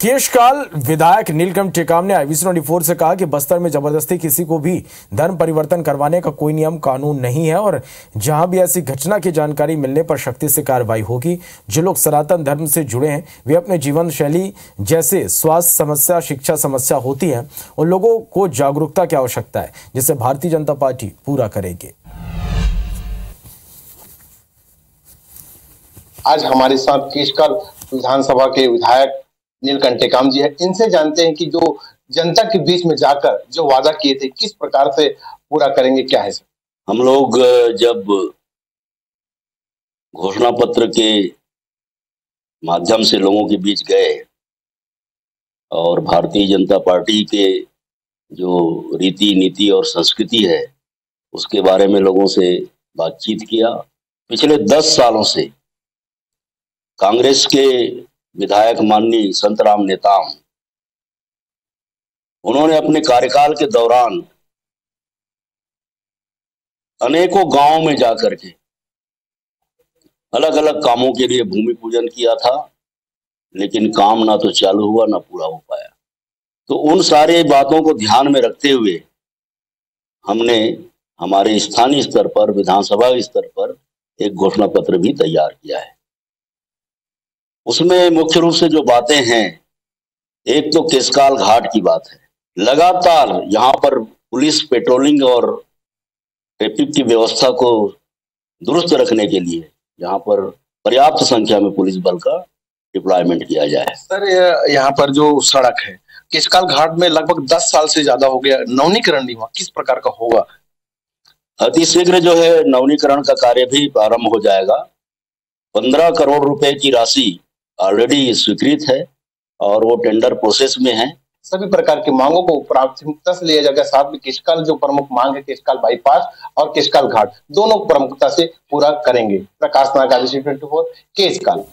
केशकाल विधायक नीलकंठ टेकाम ने IVC twenty four से कहा कि बस्तर में ज़बरदस्ती किसी को भी धर्म परिवर्तन करवाने का कोई नियम कानून नहीं है और जहाँ भी ऐसी घटना की जानकारी मिलने पर शक्ति से कार्रवाई होगी। जो लोग सनातन धर्म से जुड़े हैं, वे अपने जीवन शैली जैसे स्वास्थ्य समस्या, शिक्षा समस्या होती है, उन लोगों को जागरूकता की आवश्यकता है, जिसे भारतीय जनता पार्टी पूरा करेगी। आज हमारे साथ केशकाल विधानसभा के विधायक नीलकंठ टेकाम जी है। इनसे जानते हैं कि जो जनता के बीच में जाकर जो वादा किए थे, किस प्रकार से पूरा करेंगे, क्या है हम लोग जब घोषणा पत्र के माध्यम से लोगों के बीच गए और भारतीय जनता पार्टी के जो रीति नीति और संस्कृति है, उसके बारे में लोगों से बातचीत किया। पिछले दस सालों से कांग्रेस के विधायक माननी संतराम नेताम उन्होंने अपने कार्यकाल के दौरान अनेकों गाँव में जाकर के अलग अलग कामों के लिए भूमि पूजन किया था, लेकिन काम ना तो चालू हुआ, ना पूरा हो पाया। तो उन सारे बातों को ध्यान में रखते हुए हमने हमारे स्थानीय स्तर पर, विधानसभा स्तर पर एक घोषणा पत्र भी तैयार किया है। उसमें मुख्य रूप से जो बातें हैं एक तो केसकाल घाट की बात है। लगातार यहाँ पर पुलिस पेट्रोलिंग और ट्रैफ़िक की व्यवस्था को दुरुस्त रखने के लिए यहाँ पर पर्याप्त संख्या में पुलिस बल का डिप्लॉयमेंट किया जाए। सर यहाँ पर जो सड़क है केसकाल घाट में लगभग दस साल से ज़्यादा हो गया। नवनीकरण नहीं हुआ किस प्रकार का होगा? अतिशीघ्र जो है नवनीकरण का कार्य भी प्रारंभ हो जाएगा। पंद्रह करोड़ रुपए की राशि ऑलरेडी स्वीकृत है और वो टेंडर प्रोसेस में है। सभी प्रकार की मांगों को प्राथमिकता से लिया जाएगा साथ में किसकाल जो प्रमुख मांग है किशकाल बाईपास और किशकाल घाट, दोनों प्रमुखता से पूरा करेंगे। Prakash Nagar twenty four Keshkal.